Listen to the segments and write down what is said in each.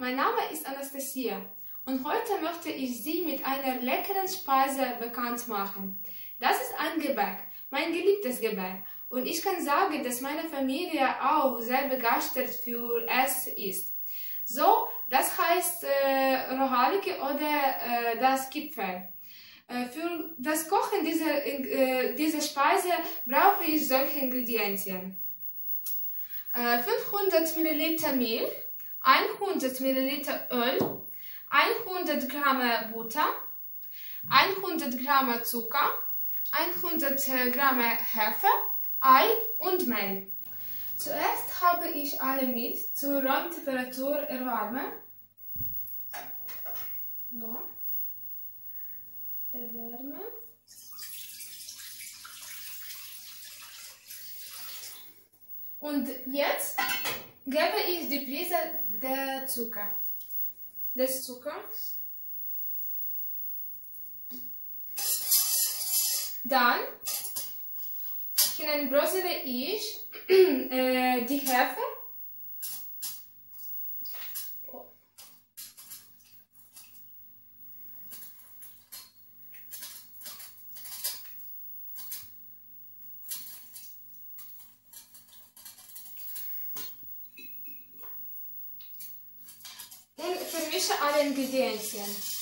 Mein Name ist Anastasia und heute möchte ich Sie mit einer leckeren Speise bekannt machen. Das ist ein Gebäck, mein geliebtes Gebäck. Und ich kann sagen, dass meine Familie auch sehr begeistert für es ist. So, das heißt äh, Rohalike oder äh, das Kipferl. Äh, für das Kochen dieser, äh, dieser Speise brauche ich solche Ingredienzien. 500 äh, Milliliter Milch, 100 Milliliter Öl, 100 Gramm Butter, 100 Gramm Zucker, 100 Gramm Hefe, Ei und Mehl. Zuerst habe ich alle Milch zur Raumtemperatur erwärmen. So. Erwärmen. Und jetzt gebe ich die Prise der Zucker, des Zuckers. Dann hineinbrösele ich äh, die Hefe. Vermische alle Ingredienzien.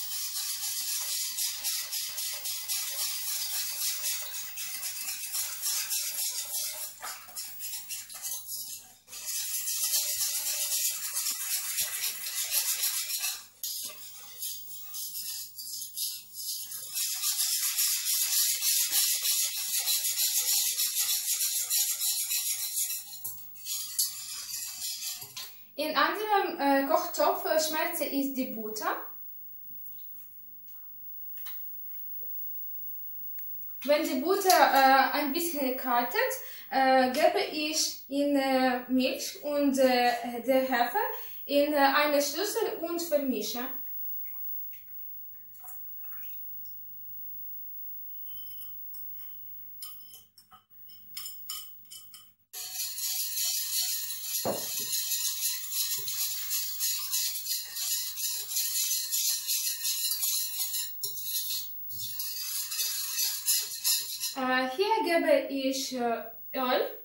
In anderem äh, Kochtopf schmelze ich die Butter. Wenn die Butter äh, ein bisschen kaltet, äh, gebe ich in äh, Milch und äh, der Hefe in äh, eine Schüssel und vermische. Hier gebe ich äh, Öl.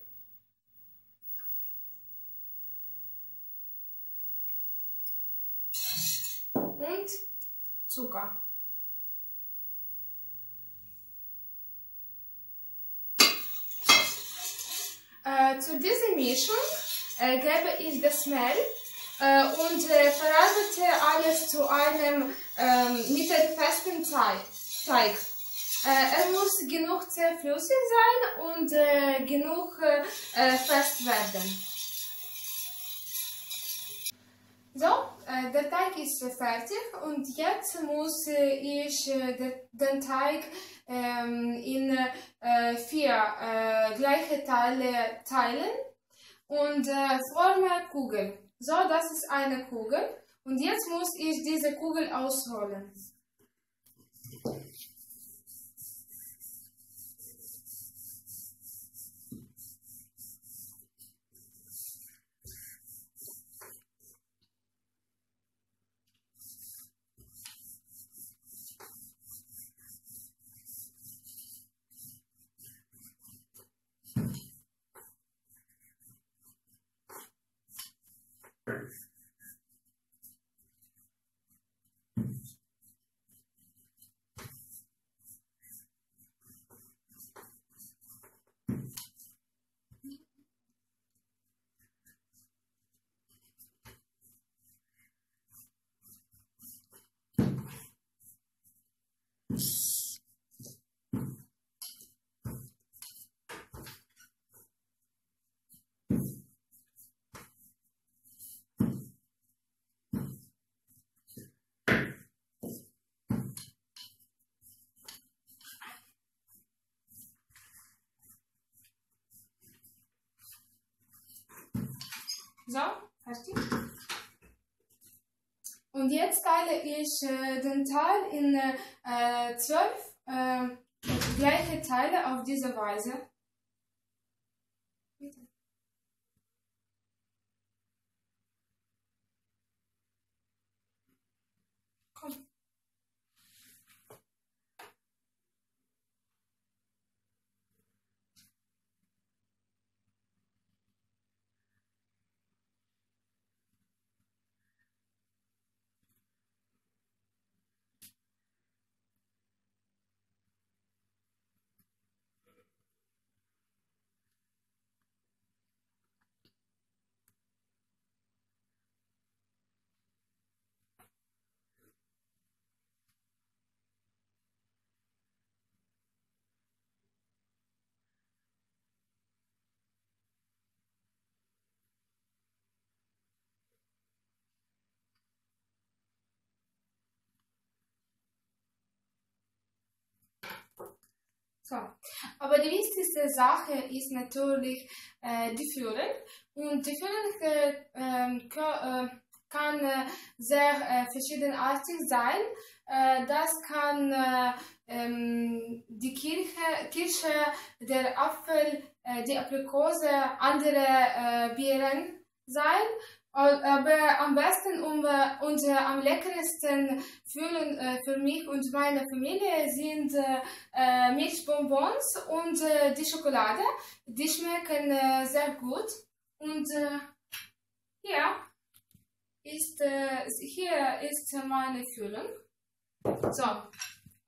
Und Zucker. Äh, zu dieser Mischung äh, gebe ich das Mehl äh, und äh, verarbeite alles zu einem ähm, mittelfesten Teig. Äh, er muss genug sehr flüssig sein und äh, genug äh, fest werden. So, äh, der Teig ist fertig und jetzt muss äh, ich äh, de, den Teig ähm, in äh, vier äh, gleiche Teile teilen und äh, forme Kugel. So, das ist eine Kugel und jetzt muss ich diese Kugel ausrollen. So, fertig. Und jetzt teile ich äh, den Teil in äh, zwölf äh, gleiche Teile auf diese Weise. So. Aber die wichtigste Sache ist natürlich äh, die Füllung. Und die Füllung äh, ähm, äh, kann äh, sehr äh, verschiedenartig sein. Äh, das kann ähm, die Kirche, Kirsche, der Apfel, die Aprikose, andere Beeren sein. Aber am besten um, und am leckersten fühlen äh, für mich und meine Familie sind äh, Milchbonbons und äh, die Schokolade. Die schmecken äh, sehr gut. Und ja, ist, hier ist meine Füllung. So,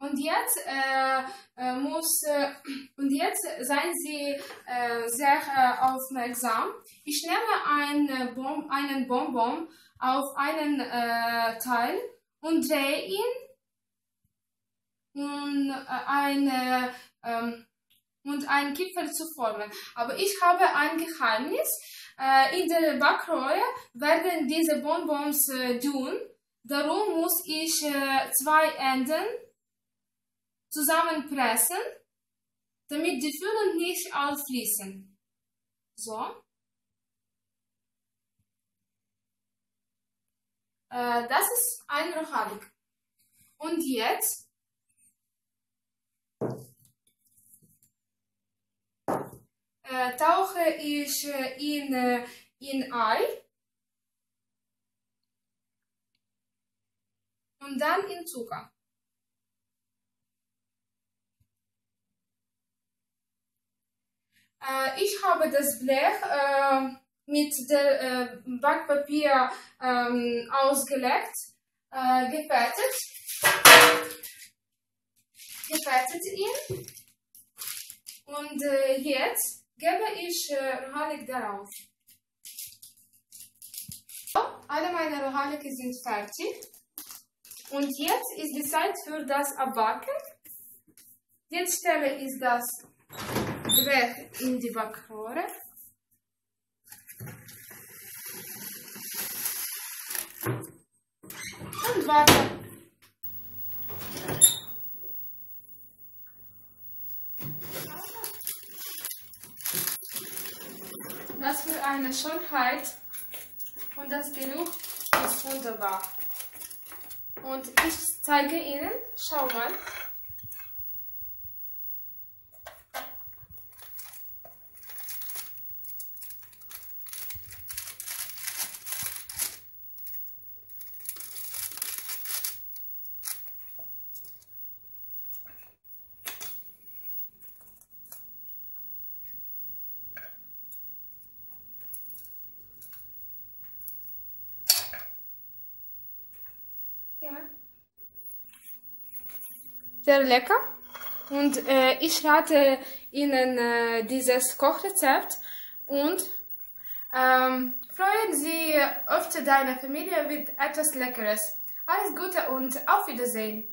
und jetzt äh, äh, muss äh, und jetzt seien Sie äh, sehr äh, aufmerksam. Ich nehme ein, Bom einen Bonbon auf einen äh, Teil und drehe ihn und eine ähm, und einen Kipfel zu formen. Aber ich habe ein Geheimnis. in der Backrolle werden diese Bonbons dünn. Darum muss ich zwei Enden zusammenpressen, damit die Füllung nicht ausfließen. So. Äh, das ist ein Rohalik. Und jetzt äh, tauche ich in, äh, in Ei und dann in Zucker. Äh, ich habe das Blech äh, mit der äh, Backpapier ähm, ausgelegt, äh, gefettet, gefettet ihn und äh, jetzt gebe ich äh, Rohalik darauf. So, alle meine Rohalike sind fertig und jetzt ist die Zeit für das Abbacken. Jetzt stelle ich das die Backrohre. Und. Das für eine Schönheit und das Geruch ist wunderbar. Und ich zeige Ihnen, schau mal. Sehr lecker. Und äh, ich rate Ihnen äh, dieses Kochrezept und ähm, freuen Sie öfter deine Familie mit etwas Leckeres. Alles Gute und auf Wiedersehen.